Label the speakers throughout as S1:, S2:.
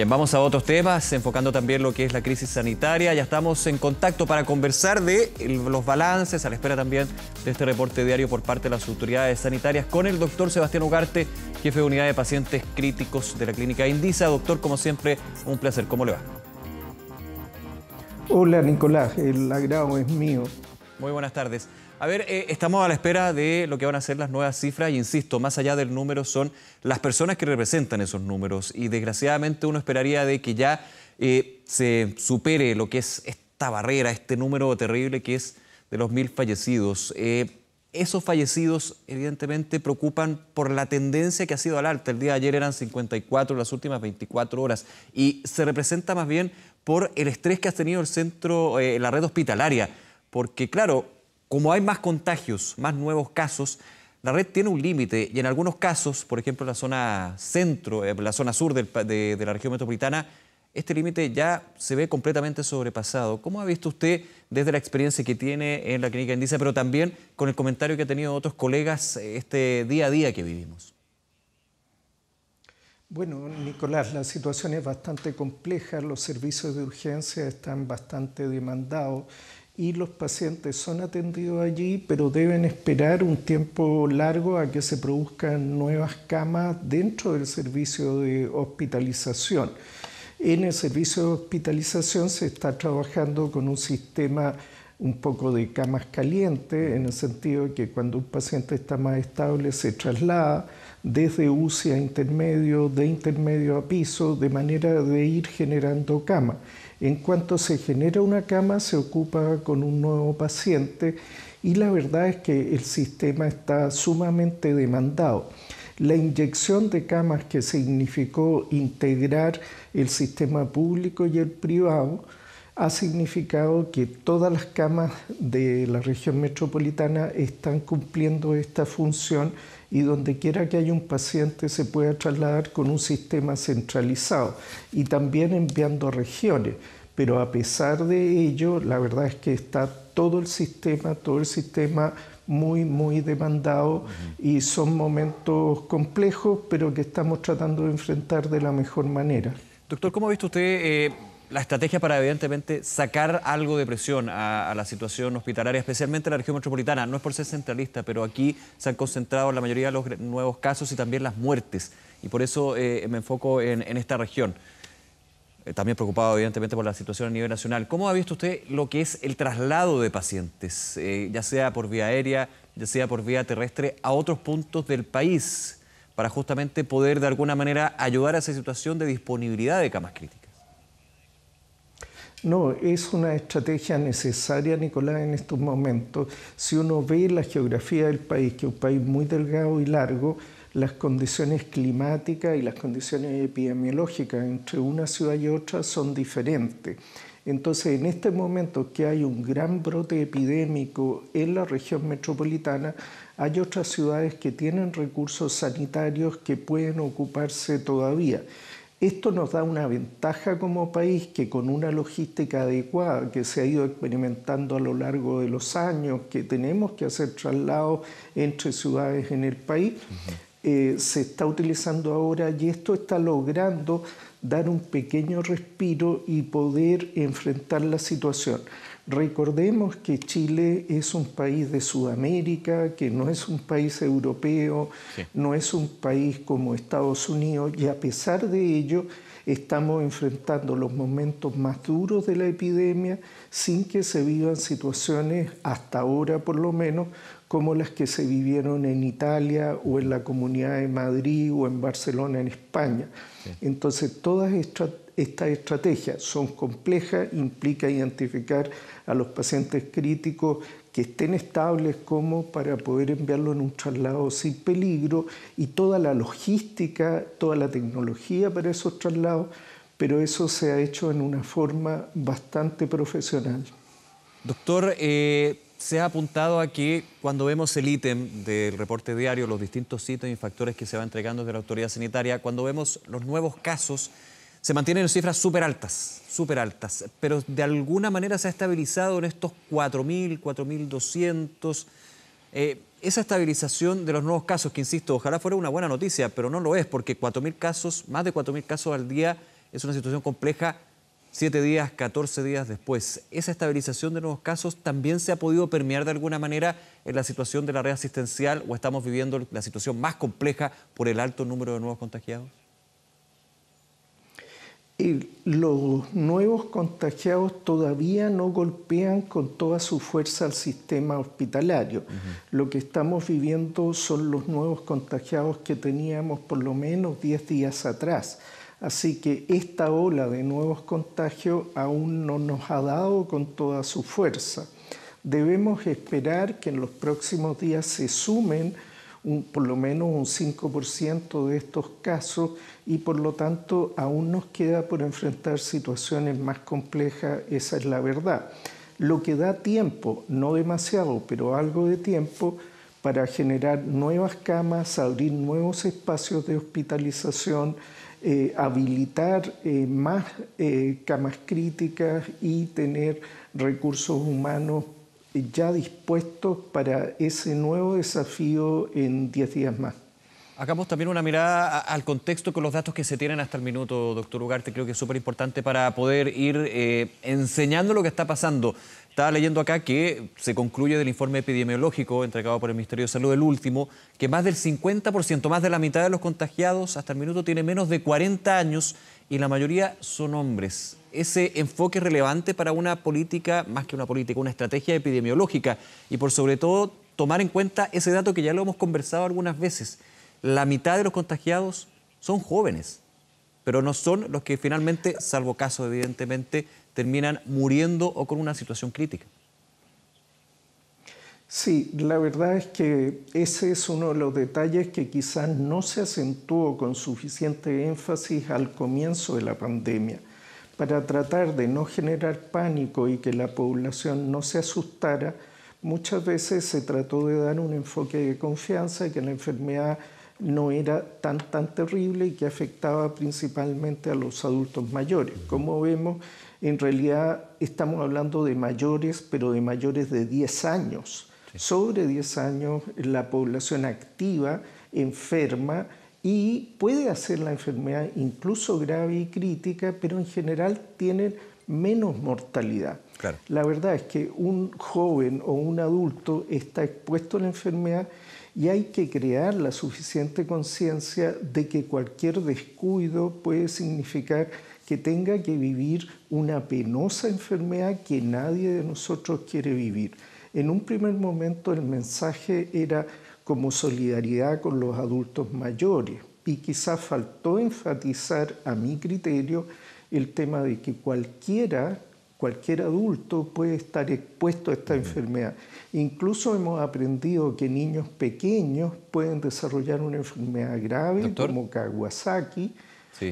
S1: Bien, vamos a otros temas, enfocando también lo que es la crisis sanitaria. Ya estamos en contacto para conversar de los balances, a la espera también de este reporte diario por parte de las autoridades sanitarias, con el doctor Sebastián Ugarte, jefe de unidad de pacientes críticos de la clínica Indisa. Doctor, como siempre, un placer. ¿Cómo le va?
S2: Hola, Nicolás. El agrado es mío.
S1: Muy buenas tardes. A ver, eh, estamos a la espera de lo que van a ser las nuevas cifras y insisto, más allá del número son las personas que representan esos números y desgraciadamente uno esperaría de que ya eh, se supere lo que es esta barrera, este número terrible que es de los mil fallecidos. Eh, esos fallecidos evidentemente preocupan por la tendencia que ha sido al alta. El día de ayer eran 54, las últimas 24 horas y se representa más bien por el estrés que ha tenido el centro, la red hospitalaria. Porque claro, como hay más contagios, más nuevos casos, la red tiene un límite y en algunos casos, por ejemplo en la zona centro, en eh, la zona sur de, la región metropolitana, este límite ya se ve completamente sobrepasado. ¿Cómo ha visto usted desde la experiencia que tiene en la clínica Indice, pero también con el comentario que ha tenido otros colegas eh, este día a día que vivimos?
S2: Bueno, Nicolás, la situación es bastante compleja, los servicios de urgencia están bastante demandados y los pacientes son atendidos allí, pero deben esperar un tiempo largo a que se produzcan nuevas camas dentro del servicio de hospitalización. En el servicio de hospitalización se está trabajando con un sistema un poco de camas calientes, en el sentido de que cuando un paciente está más estable se traslada desde UCI a intermedio, de intermedio a piso, de manera de ir generando camas. En cuanto se genera una cama, se ocupa con un nuevo paciente y la verdad es que el sistema está sumamente demandado. La inyección de camas que significó integrar el sistema público y el privado ha significado que todas las camas de la región metropolitana están cumpliendo esta función y donde quiera que haya un paciente se pueda trasladar con un sistema centralizado y también enviando a regiones. Pero a pesar de ello, la verdad es que está todo el sistema, todo el sistema muy, muy demandado y son momentos complejos, pero que estamos tratando de enfrentar de la mejor manera.
S1: Doctor, ¿cómo ha visto usted eh, la estrategia para evidentemente sacar algo de presión a, la situación hospitalaria, especialmente en la región metropolitana. No es por ser centralista, pero aquí se han concentrado la mayoría de los nuevos casos y también las muertes. Y por eso eh, me enfoco en, esta región. Eh, también preocupado, evidentemente, por la situación a nivel nacional. ¿Cómo ha visto usted lo que es el traslado de pacientes, eh, ya sea por vía aérea, ya sea por vía terrestre, a otros puntos del país, para justamente poder de alguna manera ayudar a esa situación de disponibilidad de camas críticas?
S2: No, es una estrategia necesaria, Nicolás, en estos momentos. Si uno ve la geografía del país, que es un país muy delgado y largo, las condiciones climáticas y las condiciones epidemiológicas entre una ciudad y otra son diferentes. Entonces, en este momento que hay un gran brote epidémico en la región metropolitana, hay otras ciudades que tienen recursos sanitarios que pueden ocuparse todavía. Esto nos da una ventaja como país que con una logística adecuada que se ha ido experimentando a lo largo de los años, que tenemos que hacer traslados entre ciudades en el país, eh, se está utilizando ahora y esto está logrando dar un pequeño respiro y poder enfrentar la situación. Recordemos que Chile es un país de Sudamérica, que no es un país europeo, no es un país como Estados Unidos y a pesar de ello estamos enfrentando los momentos más duros de la epidemia sin que se vivan situaciones, hasta ahora por lo menos, como las que se vivieron en Italia o en la Comunidad de Madrid o en Barcelona, en España. Entonces, todas estas estrategias son complejas, implica identificar a los pacientes críticos que estén estables como para poder enviarlo en un traslado sin peligro y toda la logística, toda la tecnología para esos traslados, pero eso se ha hecho en una forma bastante profesional.
S1: Doctor, eh, se ha apuntado a que cuando vemos el ítem del reporte diario, los distintos sitios y factores que se va entregando de la autoridad sanitaria, cuando vemos los nuevos casos, se mantienen en cifras súper altas, súper altas, pero de alguna manera se ha estabilizado en estos 4.000, 4.200. Eh, esa estabilización de los nuevos casos, que insisto, ojalá fuera una buena noticia, pero no lo es, porque 4.000 casos, más de 4.000 casos al día, es una situación compleja 7 días, 14 días después. ¿Esa estabilización de nuevos casos también se ha podido permear de alguna manera en la situación de la red asistencial o estamos viviendo la situación más compleja por el alto número de nuevos contagiados?
S2: Los nuevos contagiados todavía no golpean con toda su fuerza al sistema hospitalario. Lo que estamos viviendo son los nuevos contagiados que teníamos por lo menos 10 días atrás. Así que esta ola de nuevos contagios aún no nos ha dado con toda su fuerza. Debemos esperar que en los próximos días se sumen por lo menos un 5% de estos casos y por lo tanto aún nos queda por enfrentar situaciones más complejas, esa es la verdad. Lo que da tiempo, no demasiado, pero algo de tiempo, para generar nuevas camas, abrir nuevos espacios de hospitalización, eh, habilitar eh, más eh, camas críticas y tener recursos humanos ya dispuestos para ese nuevo desafío en 10 días más.
S1: Hagamos también una mirada al contexto con los datos que se tienen hasta el minuto, doctor Ugarte. Creo que es súper importante para poder ir enseñando lo que está pasando. Estaba leyendo acá que se concluye del informe epidemiológico entregado por el Ministerio de Salud, el último, que más del 50%, más de la mitad de los contagiados hasta el minuto tiene menos de 40 años y la mayoría son hombres. Ese enfoque es relevante para una política, más que una política, una estrategia epidemiológica y por sobre todo tomar en cuenta ese dato que ya lo hemos conversado algunas veces. La mitad de los contagiados son jóvenes, pero no son los que finalmente, salvo casos evidentemente, terminan muriendo o con una situación crítica.
S2: Sí, la verdad es que ese es uno de los detalles que quizás no se acentuó con suficiente énfasis al comienzo de la pandemia. Para tratar de no generar pánico y que la población no se asustara, muchas veces se trató de dar un enfoque de confianza que la enfermedad no era tan, tan terrible y que afectaba principalmente a los adultos mayores. Como vemos, en realidad estamos hablando de mayores, pero de mayores de 10 años. Sobre 10 años la población activa enferma y puede hacer la enfermedad incluso grave y crítica, pero en general tienen menos mortalidad. La verdad es que un joven o un adulto está expuesto a la enfermedad y hay que crear la suficiente conciencia de que cualquier descuido puede significar que tenga que vivir una penosa enfermedad que nadie de nosotros quiere vivir. En un primer momento el mensaje era como solidaridad con los adultos mayores y quizás faltó enfatizar a mi criterio el tema de que cualquiera, cualquier adulto puede estar expuesto a esta enfermedad. Incluso hemos aprendido que niños pequeños pueden desarrollar una enfermedad grave como Kawasaki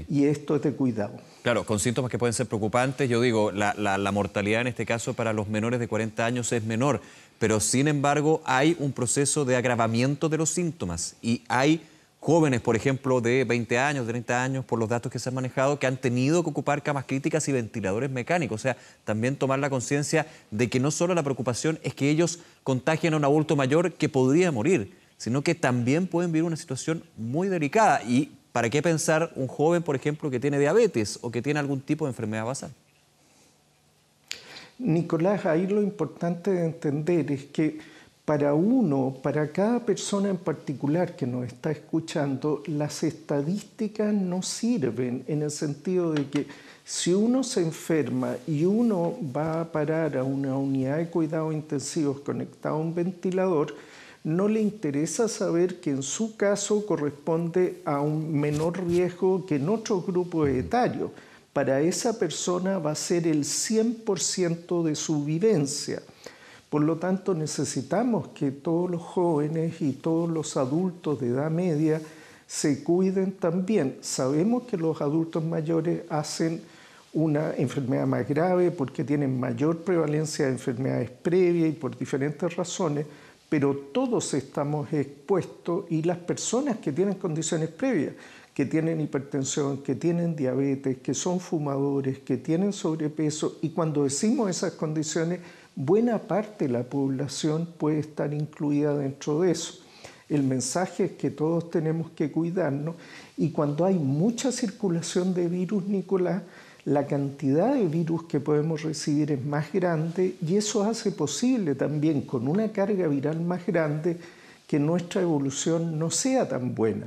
S2: y esto es de cuidado.
S1: Claro, con síntomas que pueden ser preocupantes. Yo digo, la, mortalidad en este caso para los menores de 40 años es menor, pero sin embargo hay un proceso de agravamiento de los síntomas y hay jóvenes, por ejemplo, de 20 años, de 30 años, por los datos que se han manejado, que han tenido que ocupar camas críticas y ventiladores mecánicos. O sea, también tomar la conciencia de que no solo la preocupación es que ellos contagien a un adulto mayor que podría morir, sino que también pueden vivir una situación muy delicada. Y ¿Para qué pensar un joven, por ejemplo, que tiene diabetes o que tiene algún tipo de enfermedad basal?
S2: Nicolás, ahí lo importante de entender es que para uno, para cada persona en particular que nos está escuchando, las estadísticas no sirven en el sentido de que si uno se enferma y uno va a parar a una unidad de cuidados intensivos conectado a un ventilador, no le interesa saber que en su caso corresponde a un menor riesgo que en otros grupos etarios. Para esa persona va a ser el 100% de su vivencia. Por lo tanto, necesitamos que todos los jóvenes y todos los adultos de edad media se cuiden también. Sabemos que los adultos mayores hacen una enfermedad más grave porque tienen mayor prevalencia de enfermedades previas y por diferentes razones, pero todos estamos expuestos y las personas que tienen condiciones previas, que tienen hipertensión, que tienen diabetes, que son fumadores, que tienen sobrepeso, y cuando decimos esas condiciones, buena parte de la población puede estar incluida dentro de eso. El mensaje es que todos tenemos que cuidarnos y cuando hay mucha circulación de virus, Nicolás, la cantidad de virus que podemos recibir es más grande y eso hace posible también con una carga viral más grande que nuestra evolución no sea tan buena.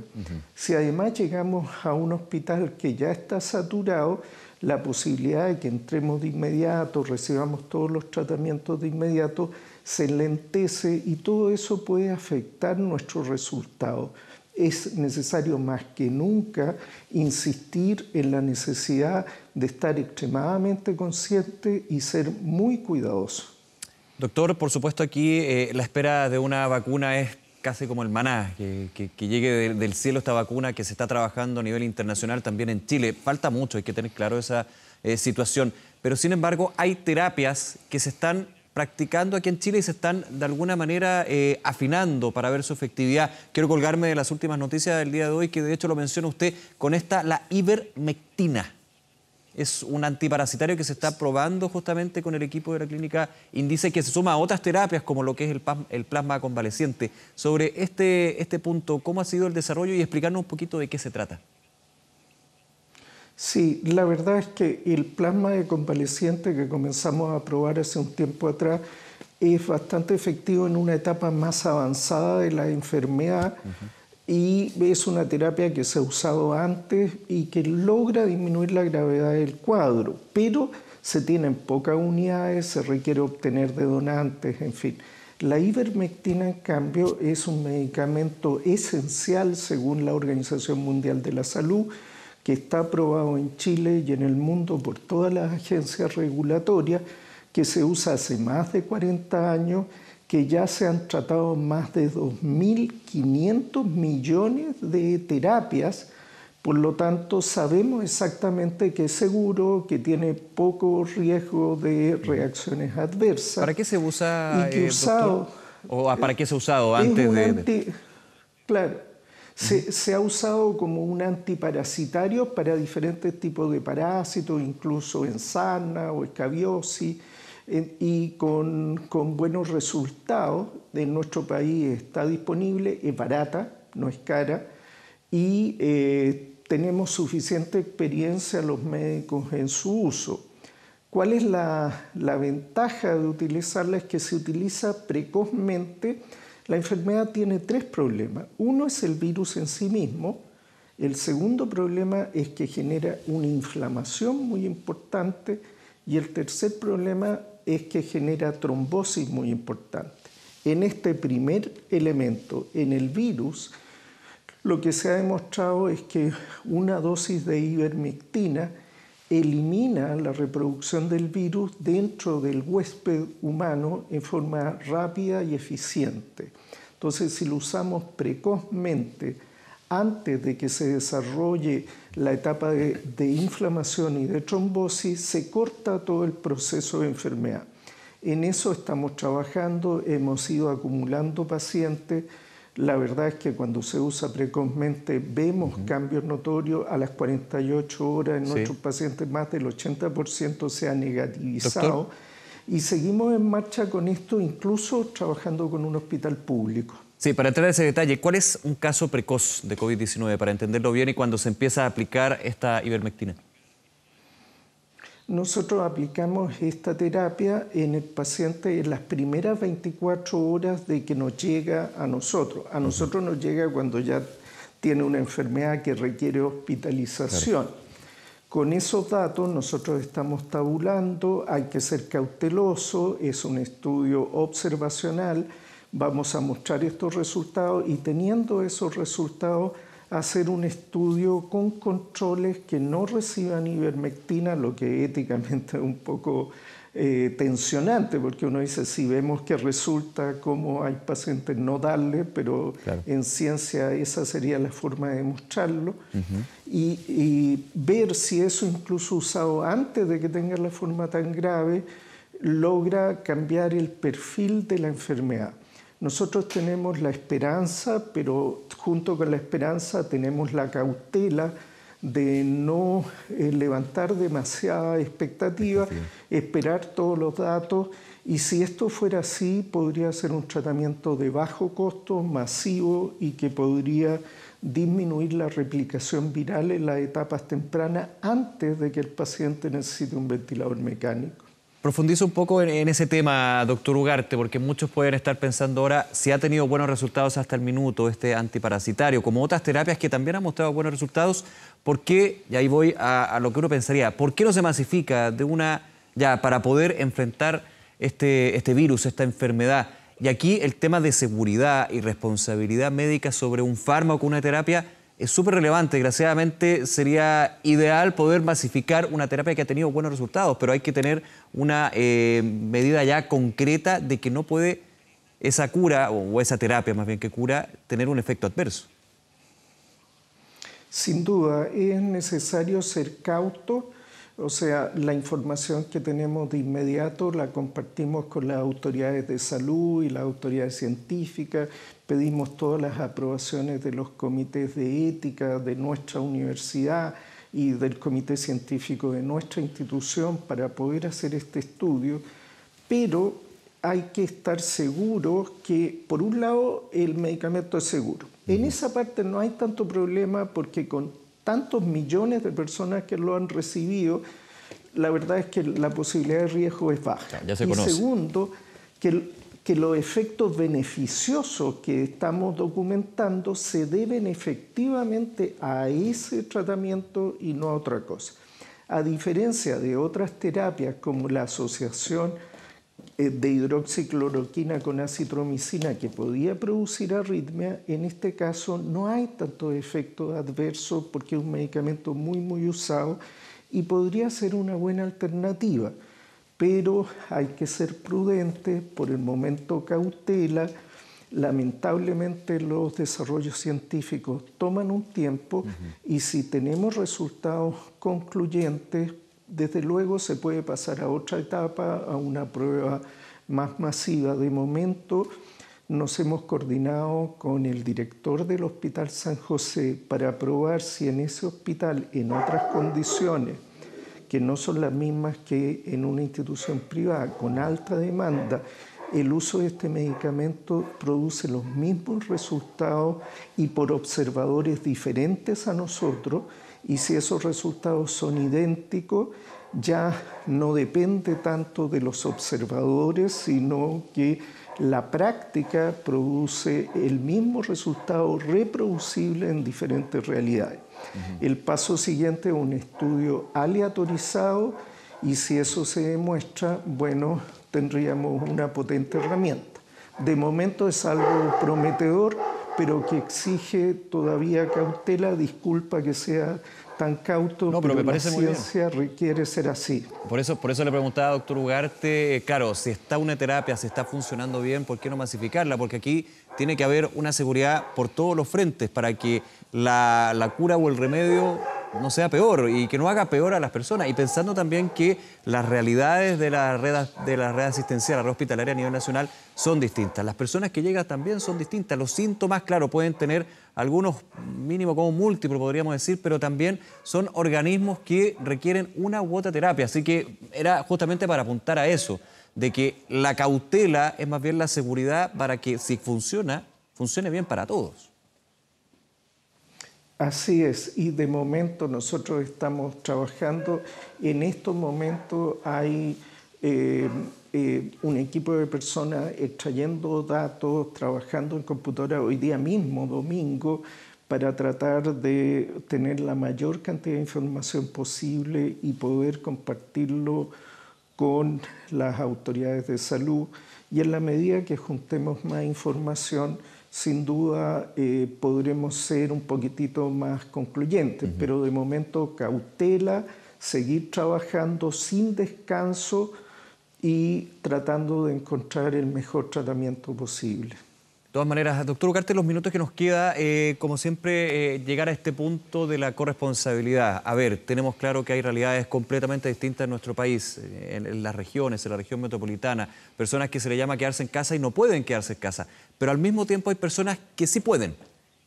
S2: Si además llegamos a un hospital que ya está saturado, la posibilidad de que entremos de inmediato, recibamos todos los tratamientos de inmediato, se lentece y todo eso puede afectar nuestros resultados es necesario más que nunca insistir en la necesidad de estar extremadamente consciente y ser muy cuidadoso.
S1: Doctor, por supuesto aquí eh, la espera de una vacuna es casi como el maná, que, llegue del cielo esta vacuna que se está trabajando a nivel internacional también en Chile. Falta mucho, hay que tener claro esa eh, situación. Pero sin embargo hay terapias que se están practicando aquí en Chile y se están de alguna manera eh, afinando para ver su efectividad. Quiero colgarme de las últimas noticias del día de hoy, que de hecho lo menciona usted, con esta, la ivermectina. Es un antiparasitario que se está probando justamente con el equipo de la clínica Indice, que se suma a otras terapias como lo que es el, el plasma convaleciente. Sobre este, este punto, ¿cómo ha sido el desarrollo y explicarnos un poquito de qué se trata?
S2: Sí, la verdad es que el plasma de convaleciente que comenzamos a probar hace un tiempo atrás es bastante efectivo en una etapa más avanzada de la enfermedad y es una terapia que se ha usado antes y que logra disminuir la gravedad del cuadro, pero se tienen pocas unidades, se requiere obtener de donantes, en fin. La ivermectina, en cambio, es un medicamento esencial según la Organización Mundial de la Salud que está aprobado en Chile y en el mundo por todas las agencias regulatorias, que se usa hace más de 40 años, que ya se han tratado más de 2.500 millones de terapias, por lo tanto sabemos exactamente que es seguro, que tiene poco riesgo de reacciones adversas.
S1: ¿Para qué se usa? Y usado, ¿O para qué se ha usado antes de...?
S2: Claro, se, ha usado como un antiparasitario para diferentes tipos de parásitos, incluso en sana o escabiosis, y con, buenos resultados. En nuestro país está disponible, es barata, no es cara, y eh, tenemos suficiente experiencia los médicos en su uso. ¿Cuál es la, la ventaja de utilizarla? Es que se utiliza precozmente la enfermedad tiene tres problemas. Uno es el virus en sí mismo. El segundo problema es que genera una inflamación muy importante. Y el tercer problema es que genera trombosis muy importante. En este primer elemento, en el virus, lo que se ha demostrado es que una dosis de ivermectina elimina la reproducción del virus dentro del huésped humano en forma rápida y eficiente. Entonces, si lo usamos precozmente, antes de que se desarrolle la etapa de, inflamación y de trombosis, se corta todo el proceso de enfermedad. En eso estamos trabajando, hemos ido acumulando pacientes la verdad es que cuando se usa precozmente vemos cambios notorios a las 48 horas en nuestros pacientes, más del 80% se ha negativizado. Y seguimos en marcha con esto, incluso trabajando con un hospital público.
S1: Sí, para entrar en ese detalle, ¿cuál es un caso precoz de COVID-19 para entenderlo bien y cuando se empieza a aplicar esta ivermectina?
S2: Nosotros aplicamos esta terapia en el paciente en las primeras 24 horas de que nos llega a nosotros. A nosotros nos llega cuando ya tiene una enfermedad que requiere hospitalización. Con esos datos nosotros estamos tabulando, hay que ser cauteloso, es un estudio observacional, vamos a mostrar estos resultados y teniendo esos resultados hacer un estudio con controles que no reciban ivermectina, lo que éticamente es un poco eh, tensionante, porque uno dice, si vemos que resulta como hay pacientes, no darle, pero en ciencia esa sería la forma de demostrarlo, y, y, ver si eso incluso usado antes de que tenga la forma tan grave, logra cambiar el perfil de la enfermedad. Nosotros tenemos la esperanza, pero junto con la esperanza tenemos la cautela de no eh, levantar demasiada expectativa, esperar todos los datos y si esto fuera así podría ser un tratamiento de bajo costo, masivo y que podría disminuir la replicación viral en las etapas tempranas antes de que el paciente necesite un ventilador mecánico.
S1: Profundizo un poco en, ese tema, doctor Ugarte, porque muchos pueden estar pensando ahora si ha tenido buenos resultados hasta el minuto este antiparasitario, como otras terapias que también han mostrado buenos resultados, ¿por qué, y ahí voy a, lo que uno pensaría, ¿por qué no se masifica de una, ya, para poder enfrentar este, este virus, esta enfermedad? Y aquí el tema de seguridad y responsabilidad médica sobre un fármaco, una terapia, es súper relevante. Desgraciadamente sería ideal poder masificar una terapia que ha tenido buenos resultados, pero hay que tener una eh, medida ya concreta de que no puede esa cura, o esa terapia más bien que cura, tener un efecto adverso.
S2: Sin duda, es necesario ser cauto o sea, la información que tenemos de inmediato la compartimos con las autoridades de salud y las autoridades científicas, pedimos todas las aprobaciones de los comités de ética de nuestra universidad y del comité científico de nuestra institución para poder hacer este estudio, pero hay que estar seguros que, por un lado, el medicamento es seguro. En esa parte no hay tanto problema porque con tantos millones de personas que lo han recibido, la verdad es que la posibilidad de riesgo es baja.
S1: y
S2: segundo, que, que los efectos beneficiosos que estamos documentando se deben efectivamente a ese tratamiento y no a otra cosa. A diferencia de otras terapias como la asociación de hidroxicloroquina con acitromicina que podía producir arritmia, en este caso no hay tanto efecto adverso porque es un medicamento muy, muy usado y podría ser una buena alternativa, pero hay que ser prudente, por el momento cautela. Lamentablemente los desarrollos científicos toman un tiempo y si tenemos resultados concluyentes desde luego se puede pasar a otra etapa, a una prueba más masiva. De momento nos hemos coordinado con el director del Hospital San José para probar si en ese hospital, en otras condiciones, que no son las mismas que en una institución privada con alta demanda, el uso de este medicamento produce los mismos resultados y por observadores diferentes a nosotros, y si esos resultados son idénticos, ya no depende tanto de los observadores, sino que la práctica produce el mismo resultado reproducible en diferentes realidades. El paso siguiente es un estudio aleatorizado y si eso se demuestra, bueno, tendríamos una potente herramienta. De momento es algo prometedor, pero que exige todavía cautela, disculpa que sea tan cauto,
S1: no, pero, me parece
S2: la ciencia requiere ser así.
S1: Por eso, por eso le preguntaba, doctor Ugarte, eh, claro, si está una terapia, si está funcionando bien, ¿por qué no masificarla? Porque aquí tiene que haber una seguridad por todos los frentes para que la, la cura o el remedio no sea peor y que no haga peor a las personas. Y pensando también que las realidades de la red, de la red asistencial, la red hospitalaria a nivel nacional son distintas. Las personas que llegan también son distintas. Los síntomas, claro, pueden tener algunos mínimo como múltiplos, podríamos decir, pero también son organismos que requieren una u otra terapia. Así que era justamente para apuntar a eso, de que la cautela es más bien la seguridad para que si funciona, funcione bien para todos.
S2: Así es, y de momento nosotros estamos trabajando, en estos momentos hay eh, eh, un equipo de personas extrayendo datos, trabajando en computadora hoy día mismo, domingo, para tratar de tener la mayor cantidad de información posible y poder compartirlo con las autoridades de salud. Y en la medida que juntemos más información, sin duda eh, podremos ser un poquitito más concluyentes, pero de momento cautela, seguir trabajando sin descanso y tratando de encontrar el mejor tratamiento posible.
S1: De todas maneras, doctor Ugarte, los minutos que nos queda, eh, como siempre, eh, llegar a este punto de la corresponsabilidad. A ver, tenemos claro que hay realidades completamente distintas en nuestro país, eh, en, las regiones, en la región metropolitana, personas que se le llama quedarse en casa y no pueden quedarse en casa, pero al mismo tiempo hay personas que sí pueden.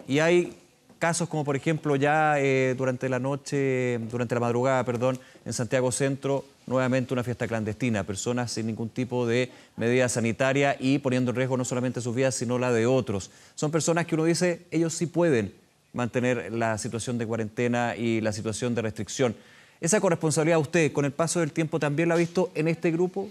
S1: Y hay casos como por ejemplo ya durante la noche, durante la madrugada, perdón, en Santiago Centro, nuevamente una fiesta clandestina, personas sin ningún tipo de medida sanitaria y poniendo en riesgo no solamente sus vidas, sino la de otros. Son personas que uno dice, ellos sí pueden mantener la situación de cuarentena y la situación de restricción. ¿Esa corresponsabilidad usted con el paso del tiempo también la ha visto en este grupo?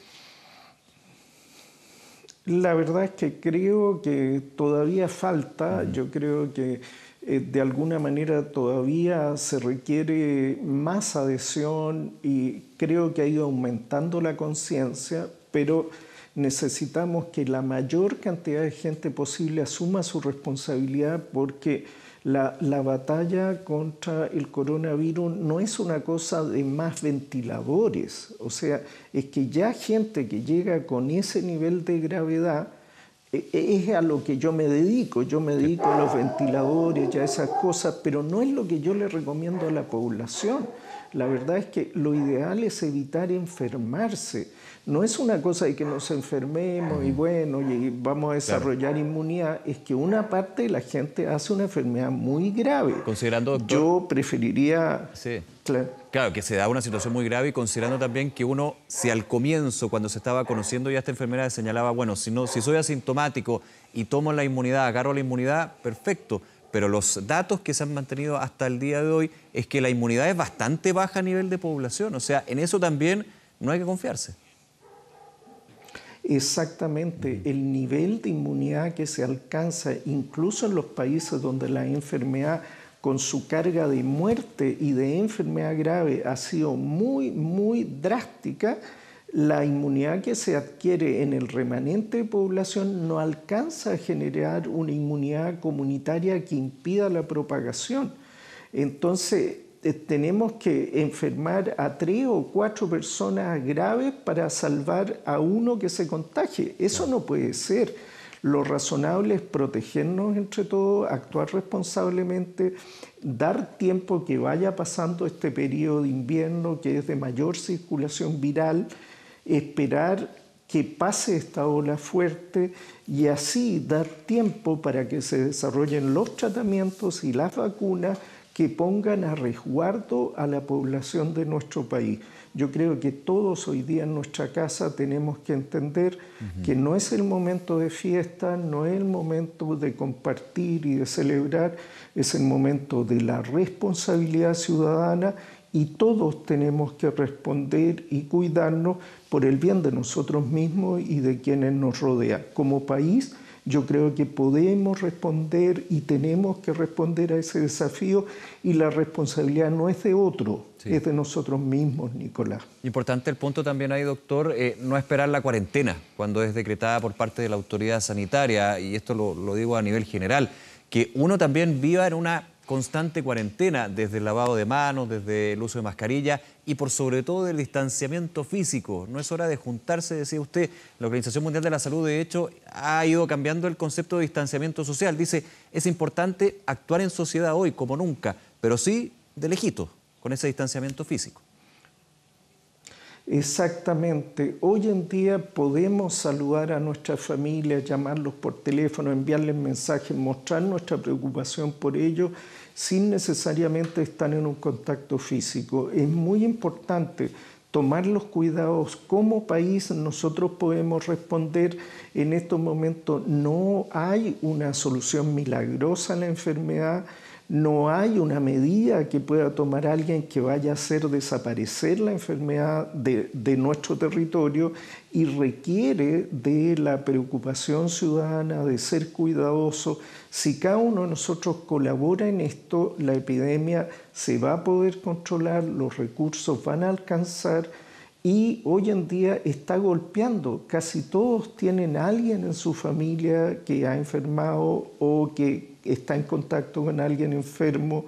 S2: La verdad es que creo que todavía falta, yo creo que eh, de alguna manera todavía se requiere más adhesión y creo que ha ido aumentando la conciencia, pero necesitamos que la mayor cantidad de gente posible asuma su responsabilidad porque la, la, batalla contra el coronavirus no es una cosa de más ventiladores, o sea, es que ya gente que llega con ese nivel de gravedad es a lo que yo me dedico, yo me dedico a los ventiladores y a esas cosas, pero no es lo que yo le recomiendo a la población. La verdad es que lo ideal es evitar enfermarse no es una cosa de que nos enfermemos y bueno, y vamos a desarrollar inmunidad, es que una parte de la gente hace una enfermedad muy grave.
S1: Considerando,
S2: Yo preferiría...
S1: Sí. Claro. que se da una situación muy grave y considerando también que uno, si al comienzo, cuando se estaba conociendo ya esta enfermedad, señalaba, bueno, si, no, si soy asintomático y tomo la inmunidad, agarro la inmunidad, perfecto. Pero los datos que se han mantenido hasta el día de hoy es que la inmunidad es bastante baja a nivel de población. O sea, en eso también no hay que confiarse
S2: exactamente el nivel de inmunidad que se alcanza incluso en los países donde la enfermedad con su carga de muerte y de enfermedad grave ha sido muy, muy drástica, la inmunidad que se adquiere en el remanente de población no alcanza a generar una inmunidad comunitaria que impida la propagación. Entonces, eh, tenemos que enfermar a tres o cuatro personas graves para salvar a uno que se contagie. Eso no puede ser. Lo razonable es protegernos entre todos, actuar responsablemente, dar tiempo que vaya pasando este periodo de invierno que es de mayor circulación viral, esperar que pase esta ola fuerte y así dar tiempo para que se desarrollen los tratamientos y las vacunas que pongan a resguardo a la población de nuestro país. Yo creo que todos hoy día en nuestra casa tenemos que entender que no es el momento de fiesta, no es el momento de compartir y de celebrar, es el momento de la responsabilidad ciudadana y todos tenemos que responder y cuidarnos por el bien de nosotros mismos y de quienes nos rodean. Como país, yo creo que podemos responder y tenemos que responder a ese desafío y la responsabilidad no es de otro, es de nosotros mismos, Nicolás.
S1: Importante el punto también ahí, doctor, eh, no esperar la cuarentena cuando es decretada por parte de la autoridad sanitaria, y esto lo digo a nivel general, que uno también viva en una constante cuarentena, desde el lavado de manos, desde el uso de mascarilla y por sobre todo del distanciamiento físico. No es hora de juntarse, decía usted. La Organización Mundial de la Salud, de hecho, ha ido cambiando el concepto de distanciamiento social. Dice, es importante actuar en sociedad hoy como nunca, pero sí de lejito, con ese distanciamiento físico.
S2: Exactamente. Hoy en día podemos saludar a nuestra familia, llamarlos por teléfono, enviarles mensajes, mostrar nuestra preocupación por ellos sin necesariamente estar en un contacto físico. Es muy importante tomar los cuidados como país. Nosotros podemos responder en estos momentos, no hay una solución milagrosa a la enfermedad no hay una medida que pueda tomar alguien que vaya a hacer desaparecer la enfermedad de, nuestro territorio y requiere de la preocupación ciudadana, de ser cuidadoso. Si cada uno de nosotros colabora en esto, la epidemia se va a poder controlar, los recursos van a alcanzar y hoy en día está golpeando. Casi todos tienen alguien en su familia que ha enfermado o que está en contacto con alguien enfermo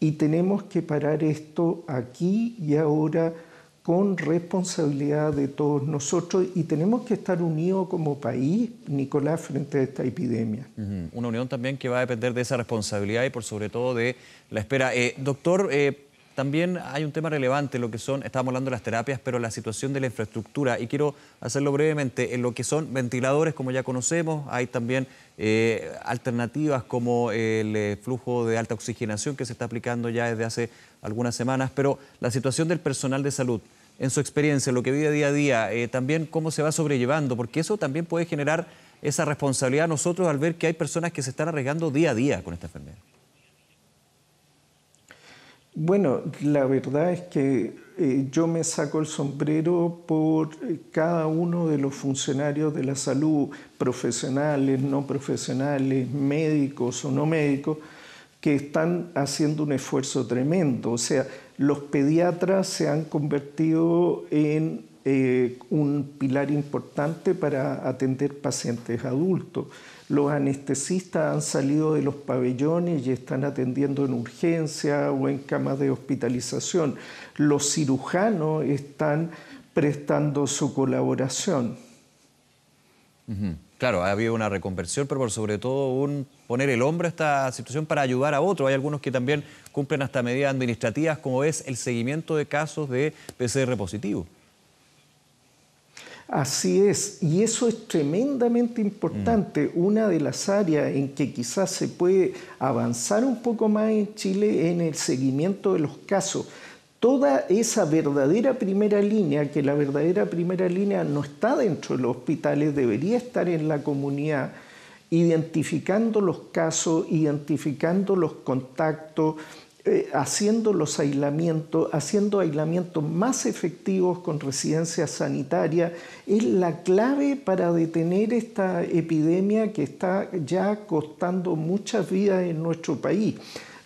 S2: y tenemos que parar esto aquí y ahora con responsabilidad de todos nosotros y tenemos que estar unidos como país, Nicolás, frente a esta epidemia.
S1: Una unión también que va a depender de esa responsabilidad y por sobre todo de la espera. Eh, doctor, eh, también hay un tema relevante, lo que son, estábamos hablando de las terapias, pero la situación de la infraestructura. Y quiero hacerlo brevemente, en lo que son ventiladores, como ya conocemos, hay también eh, alternativas como el eh, flujo de alta oxigenación que se está aplicando ya desde hace algunas semanas, pero la situación del personal de salud, en su experiencia, lo que vive día a día, eh, también cómo se va sobrellevando, porque eso también puede generar esa responsabilidad a nosotros al ver que hay personas que se están arriesgando día a día con esta enfermedad.
S2: Bueno, la verdad es que eh, yo me saco el sombrero por eh, cada uno de los funcionarios de la salud, profesionales, no profesionales, médicos o no médicos, que están haciendo un esfuerzo tremendo. O sea, los pediatras se han convertido en eh, un pilar importante para atender pacientes adultos. Los anestesistas han salido de los pabellones y están atendiendo en urgencia o en camas de hospitalización. Los cirujanos están prestando su colaboración.
S1: Claro, ha habido una reconversión, pero por sobre todo un poner el hombro a esta situación para ayudar a otros. Hay algunos que también cumplen hasta medidas administrativas, como es el seguimiento de casos de PCR positivo.
S2: Así es, y eso es tremendamente importante. Mm. Una de las áreas en que quizás se puede avanzar un poco más en Chile en el seguimiento de los casos. Toda esa verdadera primera línea, que la verdadera primera línea no está dentro de los hospitales, debería estar en la comunidad, identificando los casos, identificando los contactos, eh, haciendo los aislamientos, haciendo aislamientos más efectivos con residencias sanitarias, es la clave para detener esta epidemia que está ya costando muchas vidas en nuestro país.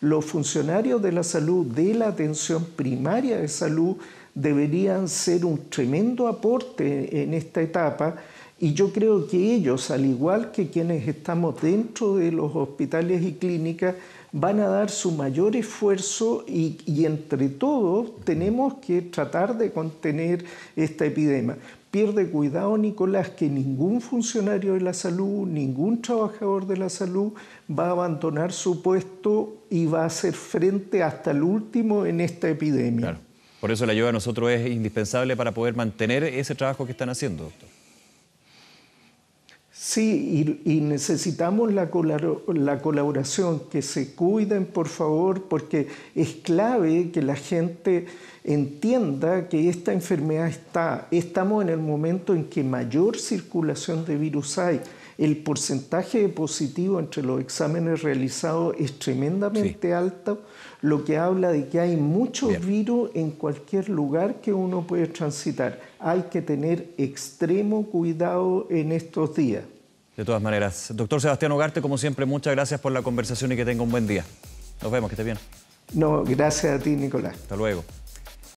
S2: Los funcionarios de la salud, de la atención primaria de salud, deberían ser un tremendo aporte en esta etapa y yo creo que ellos, al igual que quienes estamos dentro de los hospitales y clínicas, van a dar su mayor esfuerzo y, entre todos tenemos que tratar de contener esta epidemia. Pierde cuidado, Nicolás, que ningún funcionario de la salud, ningún trabajador de la salud va a abandonar su puesto y va a hacer frente hasta el último en esta epidemia.
S1: Por eso la ayuda a nosotros es indispensable para poder mantener ese trabajo que están haciendo, doctor.
S2: Sí, y, necesitamos la, la, colaboración, que se cuiden por favor, porque es clave que la gente entienda que esta enfermedad está. Estamos en el momento en que mayor circulación de virus hay. El porcentaje de positivo entre los exámenes realizados es tremendamente alto, lo que habla de que hay muchos virus en cualquier lugar que uno puede transitar. Hay que tener extremo cuidado en estos días.
S1: De todas maneras. Doctor Sebastián Ugarte, como siempre, muchas gracias por la conversación y que tenga un buen día. Nos vemos, que esté bien.
S2: No, gracias a ti, Nicolás.
S1: Hasta luego.